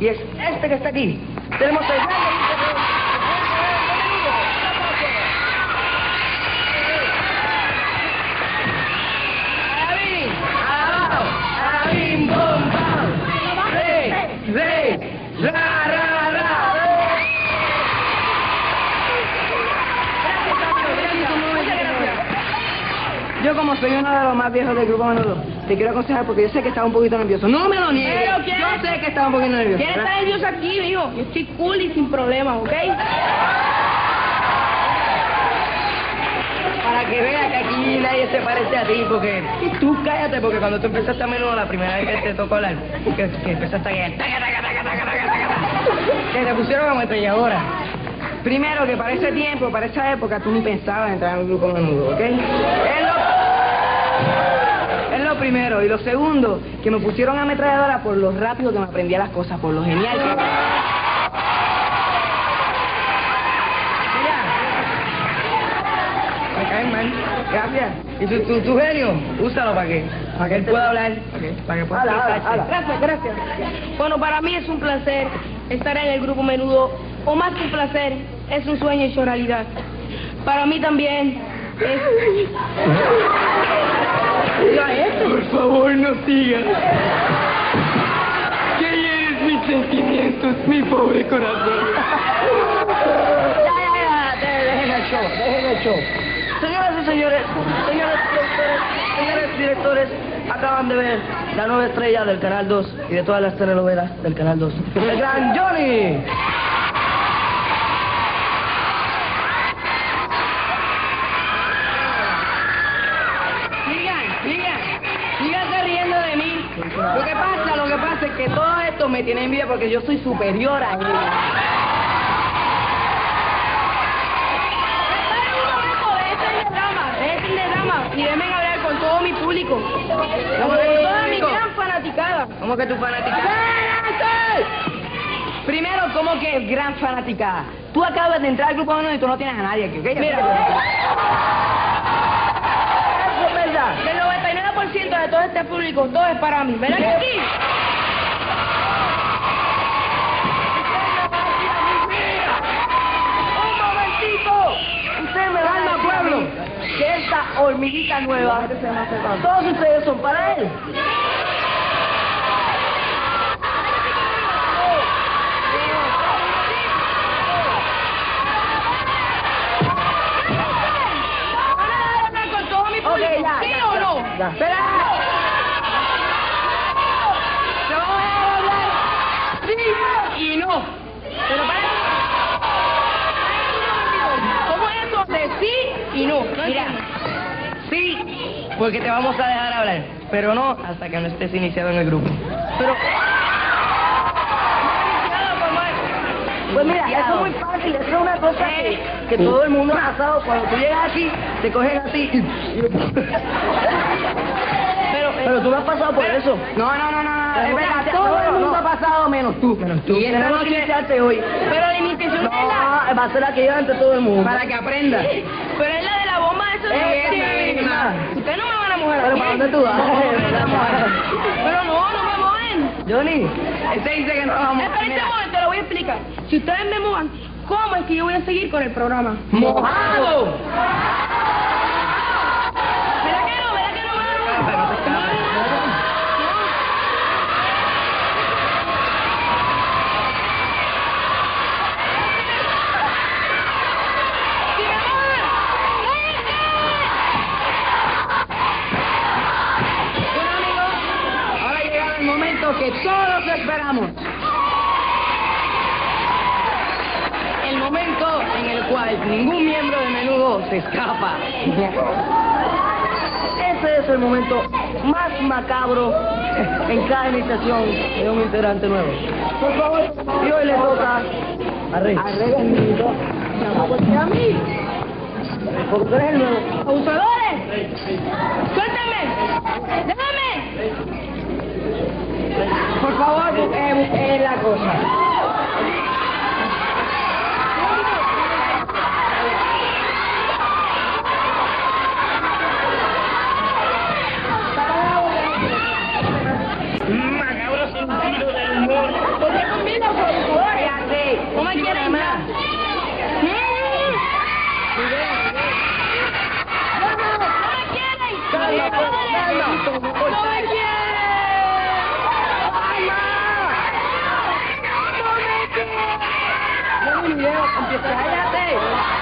Y es este que está aquí. Tenemos el Yo como soy uno de los más viejos del grupo Menudo, te quiero aconsejar porque yo sé que estaba un poquito nervioso. No me lo niegues. Pero, ¿quién Yo sé que estaba un poquito nervioso. ¿Quién está nervioso aquí, mijo? Yo estoy cool y sin problemas, ¿ok? Para que vea que aquí nadie se parece a ti, porque tú cállate, porque cuando tú empezaste a menudo la primera vez que te tocó hablar, que, que empezaste a que, que te pusieron como estrelladora. Primero, que para ese tiempo, para esa época, tú ni pensabas en entrar en un grupo menudo, ¿ok? Es lo, primero. Y lo segundo, que me pusieron ametralladora por lo rápido que me aprendía las cosas, por lo genial que... Mira, me caen mal. Gracias. Y tu, tu, tu genio, úsalo para que, para que él pueda hablar, para que, para que pueda hala, expresarse. hala. Gracias, gracias. Bueno, para mí es un placer estar en el grupo menudo, o más que un placer, es un sueño hecho realidad. Para mí también es... Diga esto. Por favor, no sigas. Que hieres mis sentimientos, mi pobre corazón. Ya, ya, ya, de- dejen el show, dejen el show. Señoras y señores, señores productores, señores directores, acaban de ver la nueva estrella del Canal 2 y de todas las telenovelas del Canal 2. ¡El gran Johnny! Lo que pasa, lo que pasa es que todo esto me tiene envidia porque yo soy superior a de de drama y déjenme hablar con todo mi público, con toda mi gran fanaticada. ¿Cómo que tu fanaticada? Primero, ¿cómo que gran fanaticada? Tú acabas de entrar al grupo uno y tú no tienes a nadie aquí, ¿ok? Mira. Eso es verdad. El 99% de todo este público, todo es para mí. ¡Un momentito! Ustedes me dan al pueblo que esta hormiguita nueva, todos ustedes son para él. ¿Van a dejar hablar con todo mi público? Ok, ya, ¿Sí ya, o ya, no? ya. ¡Espera! ¡Te vamos a dejar hablar! ¡Sí y no! Pero para... ¿Cómo es eso de sí y no? Mira, sí, porque te vamos a dejar hablar, pero no hasta que no estés iniciado en el grupo. Pero... Pues mira, eso es muy fácil, eso es una cosa que, que todo el mundo ha pasado. Cuando tú llegas aquí, te cogen así Pero, tú no has pasado por eso. No, no, no, no, no. Es verdad, todo el mundo ha pasado menos tú. Menos tú. Y esta noche iniciarte hoy. pero la iniciación es la... No, va a ser la que lleva ante todo el mundo. Para que aprenda. Pero es la de la bomba de... Misma. Ustedes no me van a mojar Pero. ¿para dónde tú vas? Pero no, no me mojen. Johnny, ese dice que no vamos Esperen un momento, lo voy a explicar. Si ustedes me mojan, ¿cómo es que yo voy a seguir con el programa? ¡Mojado! Que todos esperamos. El momento en el cual ningún miembro de menudo se escapa. Ese es el momento más macabro en cada iniciación de un integrante nuevo. Por favor, y hoy le toca a Rey. A Rey, amiguito. ¿Por qué a mí? Porque eres el nuevo. ¡Abusadores! Não Mama! Mama! Mama! Mama! Mama! Mama! Mama! Mama! Mama! Mama! Mama!